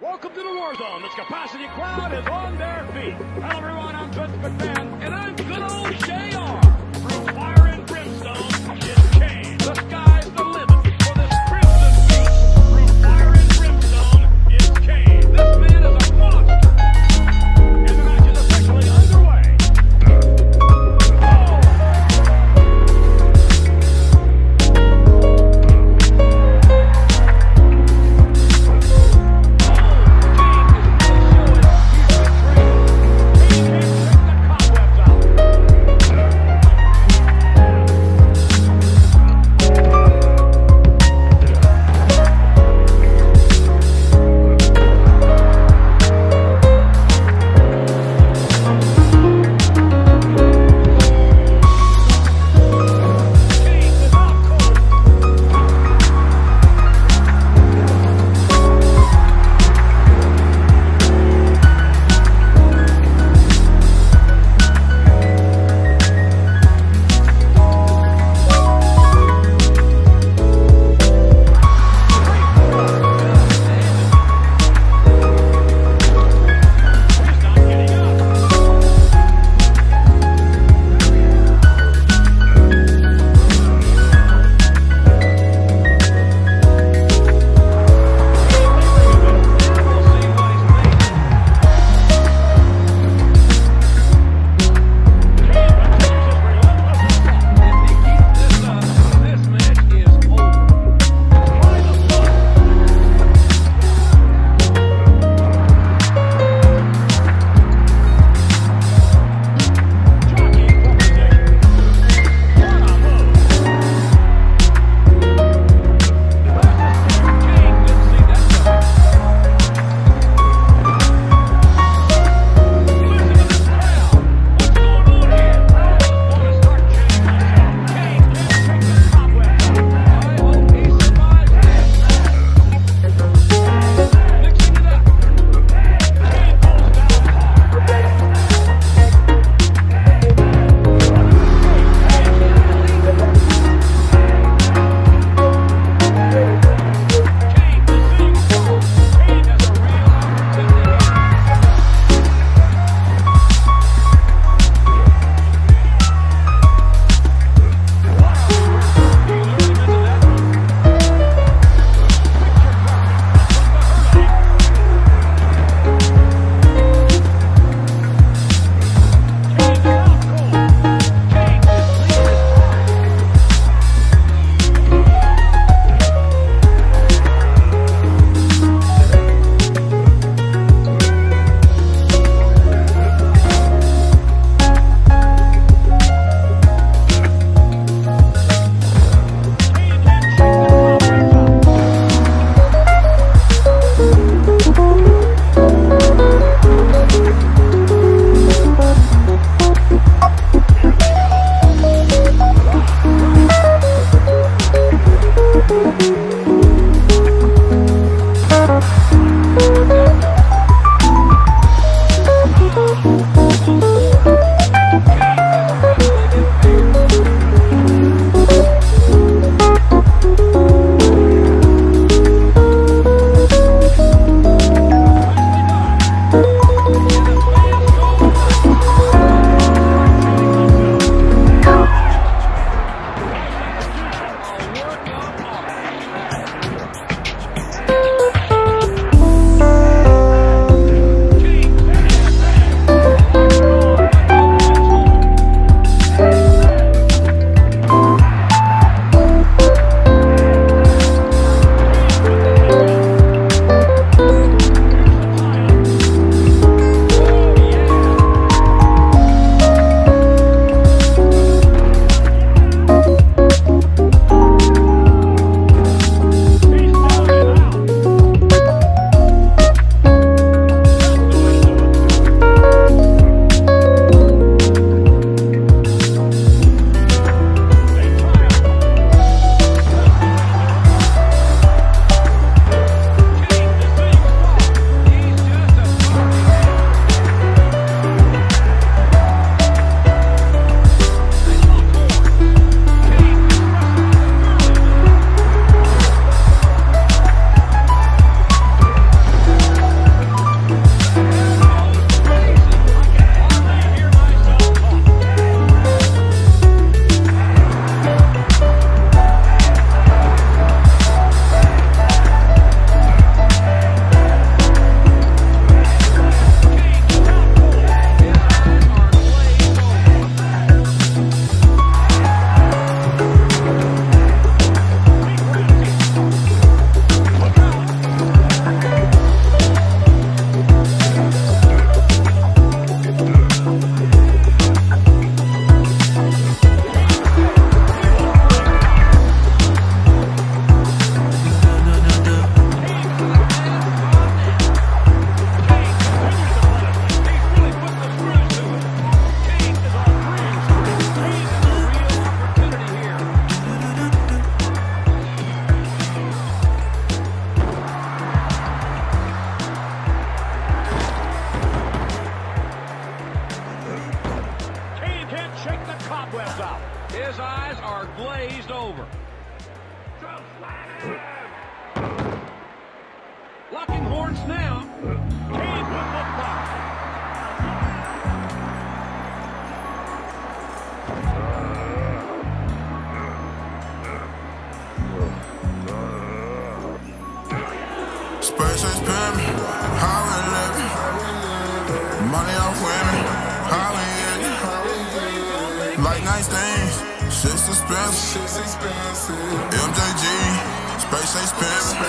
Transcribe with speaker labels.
Speaker 1: Welcome to the War Zone. This capacity crowd is on their feet. Hello, everyone. I'm Vince McMahon, and I'm good old
Speaker 2: Shane. Money off women, getting? Like nice things, shit's expensive. MJG, Space Age Pimpin'.